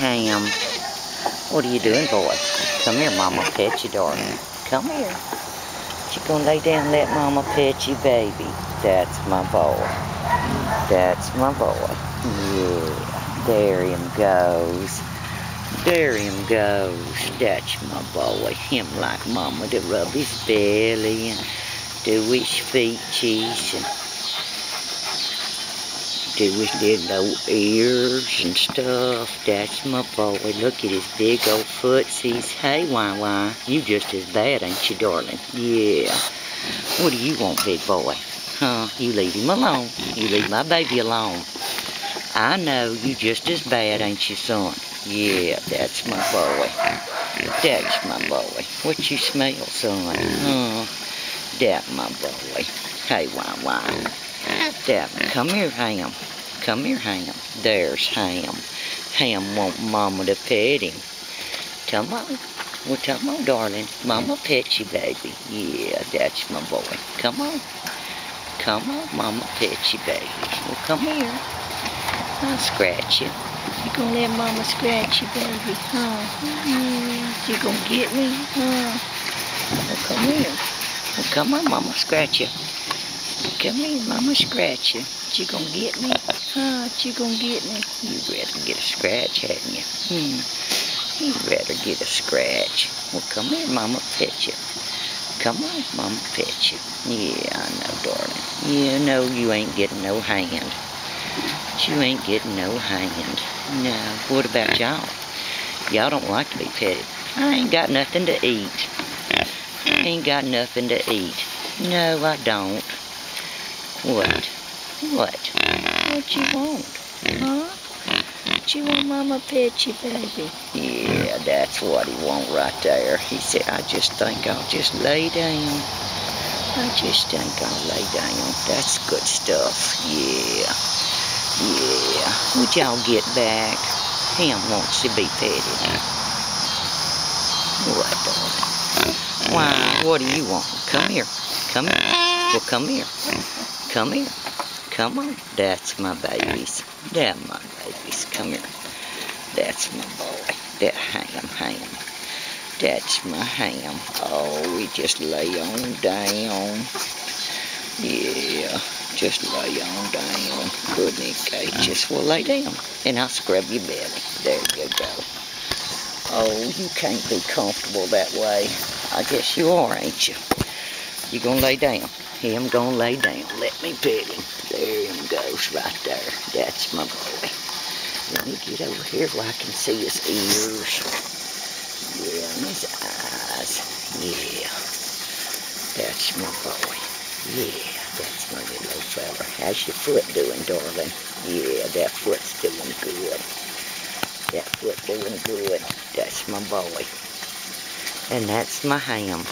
Ham. What are you doing, boy? Come here, Mama. Pet you, darling. Come here. You gonna lay down let Mama pet you, baby? That's my boy. That's my boy. Yeah. There him goes. There him goes. That's my boy. Him like Mama to rub his belly and do his feeties and do his little ears and stuff. That's my boy. Look at his big old footsies. Hey, why, why? You just as bad, ain't you, darling? Yeah. What do you want, big boy? Huh? You leave him alone. You leave my baby alone. I know you just as bad, ain't you, son? Yeah, that's my boy. That's my boy. What you smell, son? Huh? That my boy. Hey, why, why? That, come here, Ham. Come here, Ham. There's Ham. Ham want Mama to pet him. Come on. Well, come on, darling. Mama pet you, baby. Yeah, that's my boy. Come on. Come on, Mama pet you, baby. Well, come here. I'll scratch you. You gonna let Mama scratch you, baby, huh? Mm, you gonna get me, huh? Well, come here. Well, come on, Mama, scratch you. Come here, Mama, scratch you. You gonna get me? Huh? You gonna get me? You rather get a scratch, hadn't you? Hmm. You rather get a scratch. Well, come here, Mama, pet you. Come on, Mama, pet you. Yeah, I know, darling. Yeah, no, you ain't getting no hand. You ain't getting no hand. No. What about y'all? Y'all don't like to be petted. I ain't got nothing to eat. Ain't got nothing to eat. No, I don't. What? What? What you want? Huh? What you want Mama pet you, baby? Yeah, that's what he want right there. He said, I just think I'll just lay down. I just think I'll lay down. That's good stuff. Yeah. Yeah. Would y'all get back? Him wants to be petted. What, darling? Why, what do you want? Come here. Come here. Well, come here. Come here. Come on. That's my babies. They're my babies. Come here. That's my boy. That ham, ham. That's my ham. Oh, we just lay on down. Yeah, just lay on down. Goodness gracious. Well, lay down, and I'll scrub your belly. There you go. Oh, you can't be comfortable that way. I guess you are, ain't you? You gonna lay down? Him gonna lay down. Let me pet him. There him goes, right there. That's my boy. Let me get over here where I can see his ears. Yeah, and his eyes. Yeah. That's my boy. Yeah, that's my little fella. How's your foot doing, darling? Yeah, that foot's doing good. That foot doing good. That's my boy. And that's my ham.